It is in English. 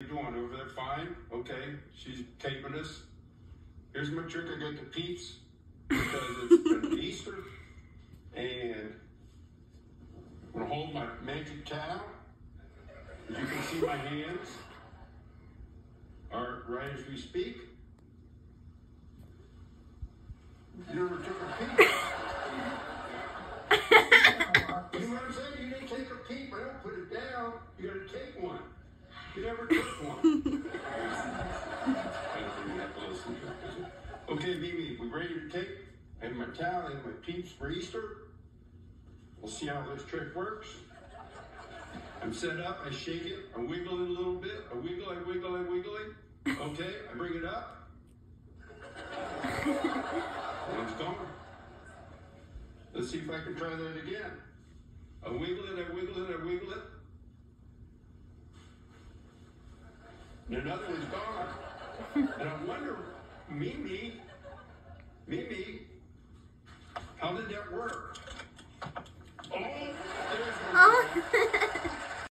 you doing over there? Fine. Okay. She's taping us. Here's my trick. I got the Peeps because it's Easter. And I'm going to hold my magic towel. As you can see, my hands are right as we speak. You never took a peek. You know what I'm saying? You didn't take a peek, but don't put it down. You gotta take. You never took one. I don't think you have to listen to it. Okay, Mimi, we ready to take? I have my towel and my peeps for Easter. We'll see how this trick works. I'm set up, I shake it, I wiggle it a little bit, I wiggle, I wiggle, I wiggle it. Okay, I bring it up. One's gone. Let's see if I can try that again. I wiggle it, I wiggle it, I wiggle it. And another one's gone. And I wonder, Mimi, Mimi, how did that work?